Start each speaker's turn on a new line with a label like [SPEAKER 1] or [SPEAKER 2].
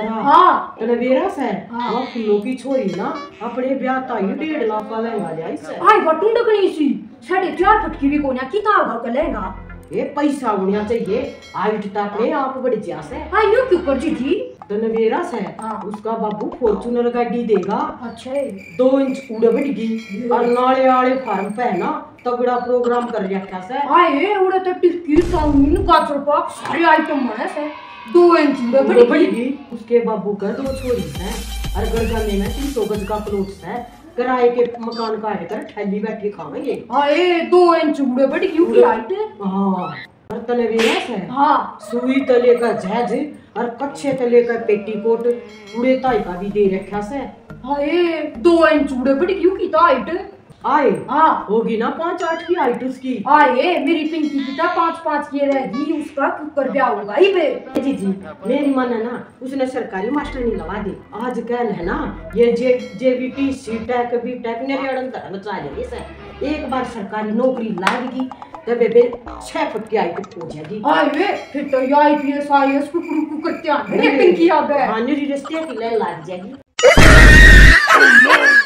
[SPEAKER 1] हाँ।
[SPEAKER 2] तने बेरा से
[SPEAKER 1] हाँ।
[SPEAKER 2] वो की छोरी ना अपने ब्याह ताई डेढ़ लाख का लहंगा से।
[SPEAKER 1] आई वटुंड कणी सी। साढ़े चार फटकी भी कोन्या किताब का लहंगा?
[SPEAKER 2] ये पैसा होना चाहिए तो अपने आप
[SPEAKER 1] न्यू क्यों कर जी? थी
[SPEAKER 2] तने बेरा से
[SPEAKER 1] हाँ।
[SPEAKER 2] उसका बाबू फॉर्चूनर गाड़ी देगा।
[SPEAKER 1] अच्छा
[SPEAKER 2] दो इंच उड़ और नाले आले फार्म पे है ना तगड़ा प्रोग्राम कर रखा से।
[SPEAKER 1] आए उड़े तो टिक्की चाउमीन गाजर पाक सारे आइटम बने से। दो इंच उड़े
[SPEAKER 2] उड़
[SPEAKER 1] बड़ी
[SPEAKER 2] गई उसके बाबू का दो छोरी से और घर जाने में तीन सौ गज का प्लॉट से किराए के मकान का है कर ठहली बैठ के खाएँगे
[SPEAKER 1] आए दो इंच उड़े बड़ी क्यों की हाइट
[SPEAKER 2] हाँ और तने बेरा से
[SPEAKER 1] हाँ।
[SPEAKER 2] सुई तले का जैज और कच्छे तले का पेटीकोट उड़े ताई का भी दे रखा से।
[SPEAKER 1] आए दो इंच उड़े बड़ी क्यों की हाइट
[SPEAKER 2] आए।
[SPEAKER 1] हाँ।
[SPEAKER 2] होगी ना पाँच आठ की हाइट उसकी
[SPEAKER 1] आए मेरी पिंकी की था पाँच पाँच की रहेगी उसका कुकर ब्याह होगा ही बे
[SPEAKER 2] जी जी मेरी मन है ना उसने सरकारी मास्टर नहीं लगा दी। आज कल है ना ये J J B T C tech B tech मेरे अड़न तरह बचा लेगी से एक बार सरकारी नौकरी लागेगी तब बे छह फुट की हाइट हो जाएगी।
[SPEAKER 1] आए फिर तो ये आईपीएस आईएएस कुकर कुकर क्या? पिंकी आ गए।
[SPEAKER 2] हाँ रिश्ते की लाइन लाग जाएगी।